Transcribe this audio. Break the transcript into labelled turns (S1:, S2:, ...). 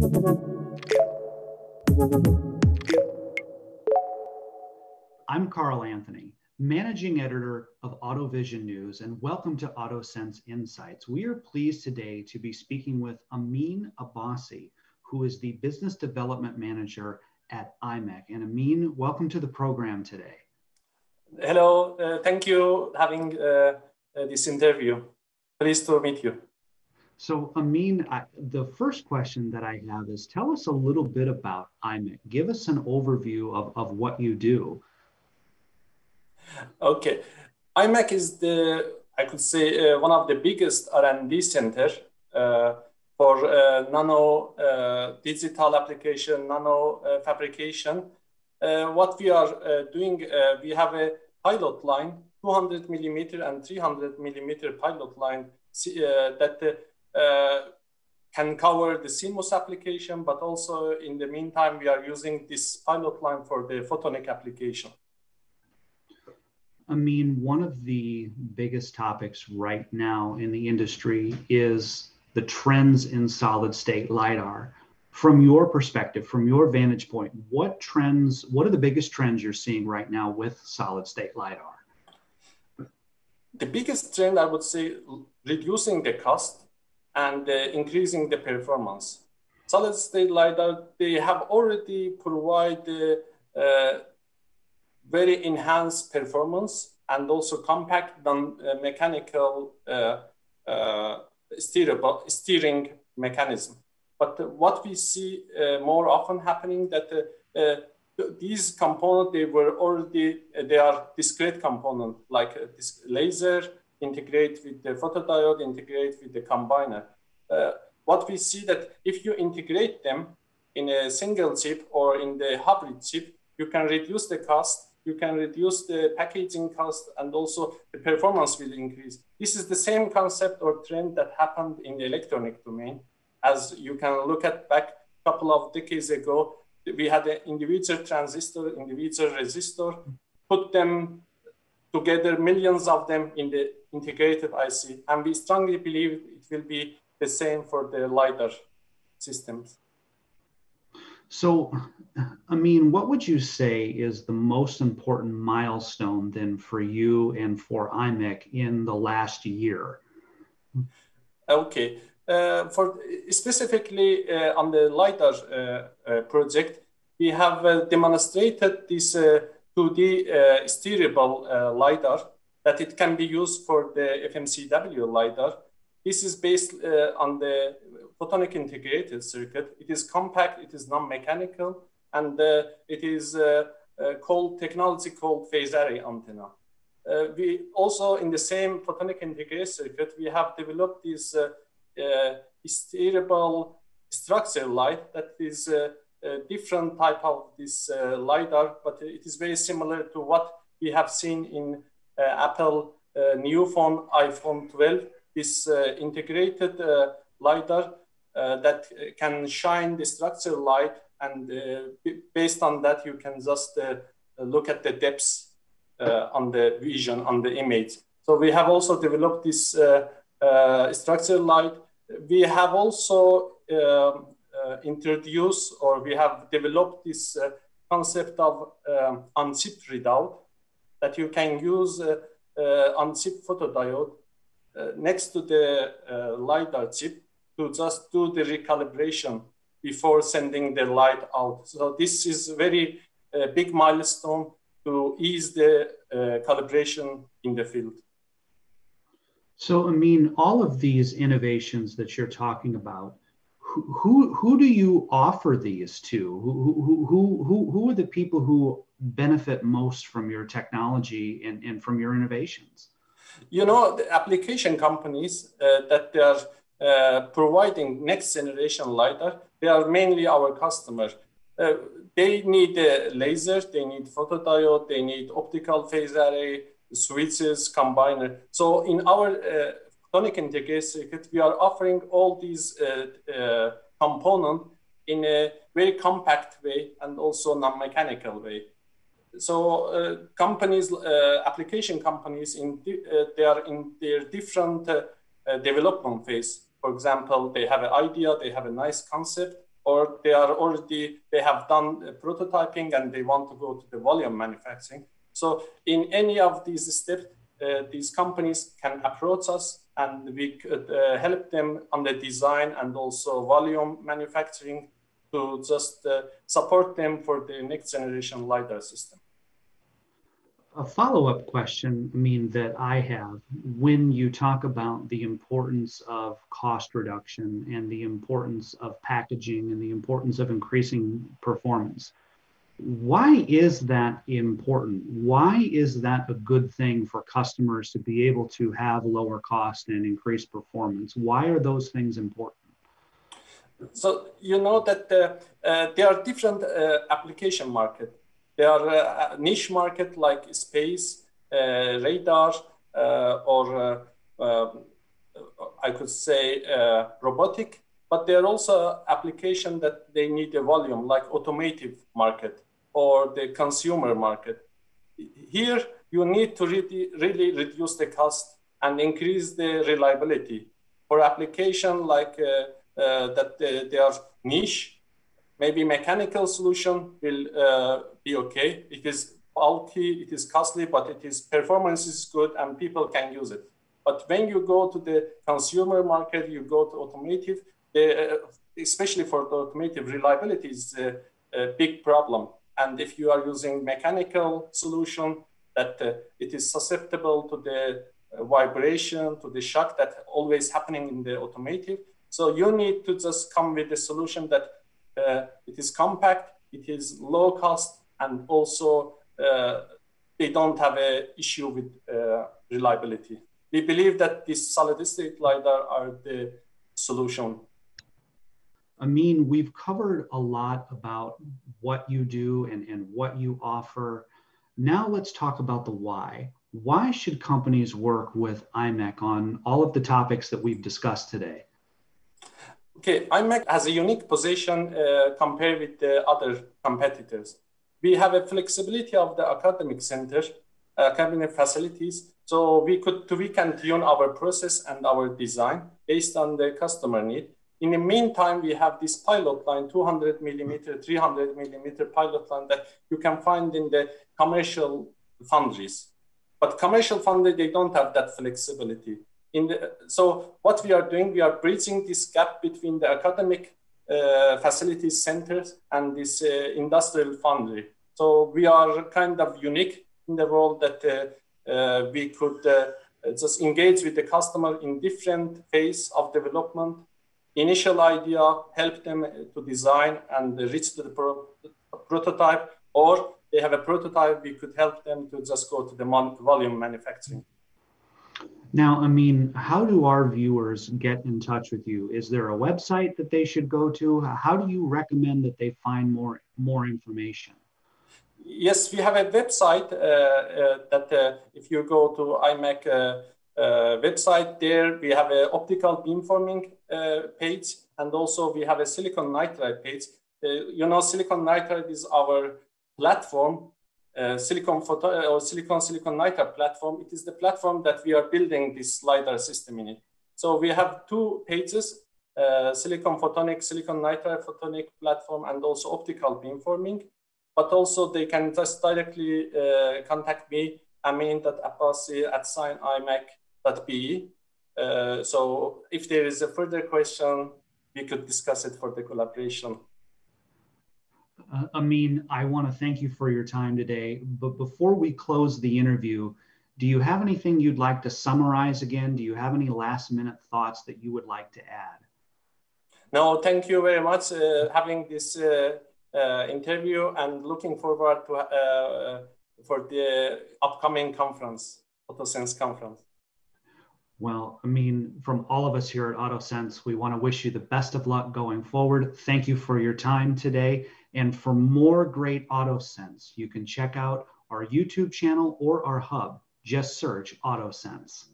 S1: I'm Carl Anthony, managing editor of AutoVision News, and welcome to AutoSens Insights. We are pleased today to be speaking with Amin Abbasi, who is the business development manager at IMEC. And Amin, welcome to the program today.
S2: Hello, uh, thank you having uh, uh, this interview. Pleased to meet you.
S1: So, Amin, I, the first question that I have is tell us a little bit about IMEC. Give us an overview of, of what you do.
S2: Okay. IMEC is the, I could say, uh, one of the biggest R&D center uh, for uh, nano uh, digital application, nano uh, fabrication. what we are doing, we have a pilot line, 200 millimeter and 300 millimeter pilot line that Uh, can cover the CMOS application, but also in the meantime, we are using this pilot line for the photonic application.
S1: I mean, one of the biggest topics right now in the industry is the trends in solid state LiDAR. From your perspective, from your vantage point, what trends, what are the biggest trends you're seeing right now with solid state LiDAR?
S2: The biggest trend, I would say, reducing the cost and uh, increasing the performance. Solid state LiDAR, they have already provided uh, very enhanced performance and also compact uh, uh steering mechanism. But what we see uh, more often happening that uh, these components they were already they are discrete component like this laser integrate with the photodiode integrate with the combiner uh, what we see that if you integrate them in a single chip or in the hybrid chip you can reduce the cost you can reduce the packaging cost and also the performance will increase. This is the same concept or trend that happened in the electronic domain. As you can look at back a couple of decades ago, we had an individual transistor, individual resistor, put them together, millions of them in the integrated IC. And we strongly believe it will be the same for the LiDAR systems.
S1: So, I mean, what would you say is the most important milestone then for you and for IMEC in the last year?
S2: Okay. Uh, for specifically uh, on the LiDAR uh, uh project, we have uh, demonstrated this 2D uh, steerable LiDAR that it can be used for the FMCW LiDAR. This is based on the photonic integrated circuit. It is compact, it is non-mechanical, and uh, it is uh, uh, called technology called phase array antenna. Uh, we also in the same photonic integrated circuit, we have developed this uh, uh, steerable structure light that is a different type of this LiDAR, but it is very similar to what we have seen in Apple new phone, iPhone 12, this integrated LiDAR uh, that can shine the structure light and uh, based on that you can just uh, look at the depths on the vision on the image. So we have also developed this structure light. We have also um, introduced or we have developed this concept of um, on-chip readout that you can use uh, uh, on-chip photodiode uh, next to the LiDAR chip to just do the recalibration before sending the light out. So this is a very uh, big milestone to ease the uh, calibration in the field.
S1: So, I mean, all of these innovations that you're talking about, who, who, do you offer these to? Who, who, who, who, are the people who benefit most from your technology and, and from your innovations?
S2: You know, the application companies uh, that they are uh, providing next generation LiDAR, they are mainly our customers. Uh, they need uh, lasers, they need photodiode, they need optical phase array, switches, combiner. So in our uh, photonic integrated circuit, we are offering all these uh, components in a very compact way and also non-mechanical way. So companies, application companies, in they are in their different development phase for example, they have an idea, they have a nice concept, or they are already they have done prototyping and they want to go to the volume manufacturing. So in any of these steps, uh, these companies can approach us and we could uh, help them on the design and also volume manufacturing to just uh, support them for the next generation LiDAR system.
S1: A follow up question, I mean, that I have when you talk about the importance of cost reduction and the importance of packaging and the importance of increasing performance why is that important? Why is that a good thing for customers to be able to have lower cost and increase performance? Why are those things important?
S2: So you know that uh, uh, there are different uh, application market. There are uh, niche market like space, uh, radar, uh, or um, I could say robotic. But there are also application that they need a volume like automotive market or the consumer market. Here, you need to really, really reduce the cost and increase the reliability. For application like uh, uh, that uh, they are niche, maybe mechanical solution will uh, be okay. It is bulky, it is costly, but it is performance is good and people can use it. But when you go to the consumer market, you go to automotive, uh, especially for the automotive, reliability is a, a big problem. And if you are using mechanical solution, that uh, it is susceptible to the uh, vibration, to the shock that always happening in the automotive. So you need to just come with a solution that uh, it is compact, it is low cost, and also uh, they don't have an issue with uh, reliability. We believe that these solid state LiDAR are the solution
S1: Amin, we've covered a lot about what you do and, and what you offer. Now let's talk about the why. Why should companies work with IMEC on all of the topics that we've discussed today?
S2: Okay, IMEC has a unique position uh, compared with the other competitors. We have a flexibility of the academic center, academic facilities, so we could we can tune our process and our design based on the customer need. In the meantime, we have this pilot line, 200 millimeter, 300 millimeter pilot line that you can find in the commercial foundries. But commercial foundries, they don't have that flexibility. In the, so what we are doing, we are bridging this gap between the academic uh, facilities centers and this uh, industrial foundry. So we are kind of unique in the world that uh, uh we could uh, just engage with the customer in different phase of development initial idea, help them to design and reach to the pro- prototype, or they have a prototype, we could help them to just go to the mon- volume manufacturing.
S1: Now, I mean, how do our viewers get in touch with you? Is there a website that they should go to? How do you recommend that they find more more information?
S2: Yes, we have a website uh, uh, that uh, if you go to IMEC uh, uh, website there. We have an optical beamforming uh, page, and also we have a silicon nitride page. Uh, you know, silicon nitride is our platform, silicon photo or silicon silicon nitride platform. It is the platform that we are building this LiDAR system in it. So we have two pages, uh, silicon photonic, silicon nitride photonic platform, and also optical beamforming. But also they can just directly uh, contact me, amin.abbasi at sign.imec be. Uh, so if there is a further question, we could discuss it for the collaboration.
S1: Uh, Amin, I want to thank you for your time today. But before we close the interview, do you have anything you'd like to summarize again? Do you have any last minute thoughts that you would like to add?
S2: No, thank you very much uh, having this uh, uh, interview and looking forward to uh, for the upcoming conference, AutoSens conference.
S1: Well, I mean, from all of us here at AutoSens, we want to wish you the best of luck going forward. Thank you for your time today. And for more great AutoSens, you can check out our YouTube channel or our hub. Just search AutoSens.